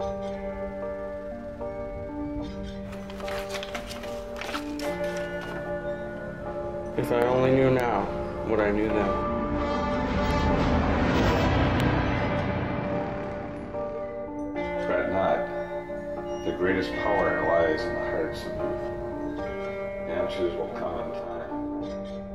If I only knew now what I knew then. Fret not. The greatest power lies in the hearts of youth. Answers will come in time.